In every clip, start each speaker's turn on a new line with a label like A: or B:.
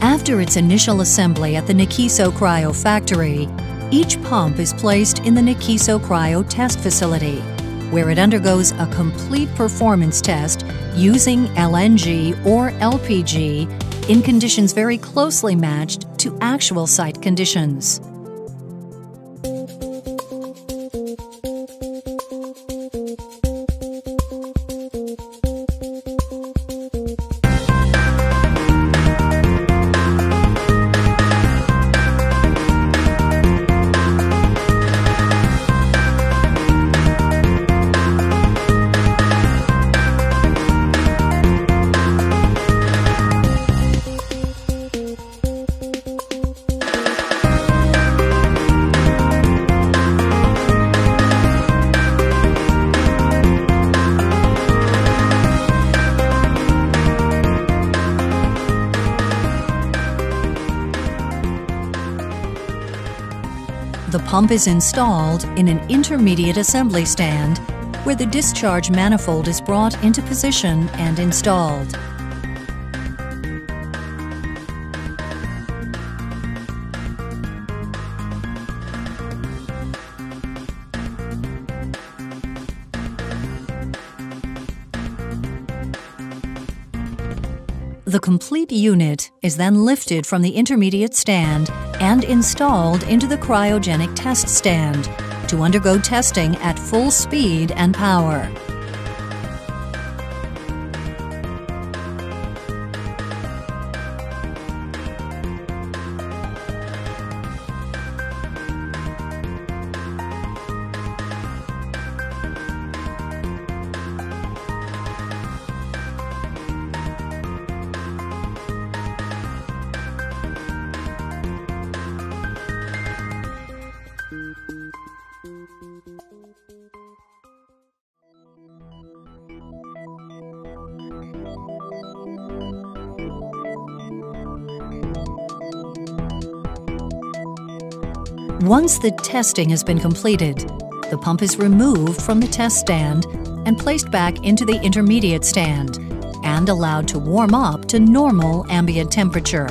A: After its initial assembly at the Nikkiso Cryo factory, each pump is placed in the Nikkiso Cryo test facility, where it undergoes a complete performance test using LNG or LPG in conditions very closely matched to actual site conditions. The pump is installed in an intermediate assembly stand where the discharge manifold is brought into position and installed. The complete unit is then lifted from the intermediate stand and installed into the cryogenic test stand to undergo testing at full speed and power. Once the testing has been completed, the pump is removed from the test stand and placed back into the intermediate stand and allowed to warm up to normal ambient temperature.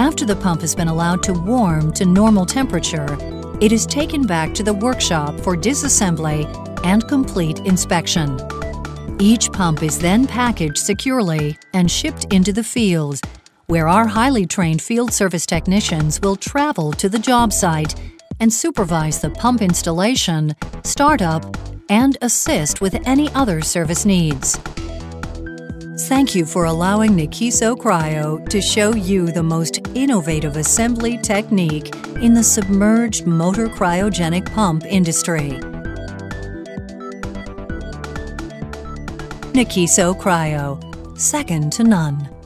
A: After the pump has been allowed to warm to normal temperature, it is taken back to the workshop for disassembly and complete inspection. Each pump is then packaged securely and shipped into the field, where our highly trained field service technicians will travel to the job site and supervise the pump installation, startup, and assist with any other service needs. Thank you for allowing Nikkiso Cryo to show you the most innovative assembly technique in the submerged motor cryogenic pump industry. Nikkiso Cryo, second to none.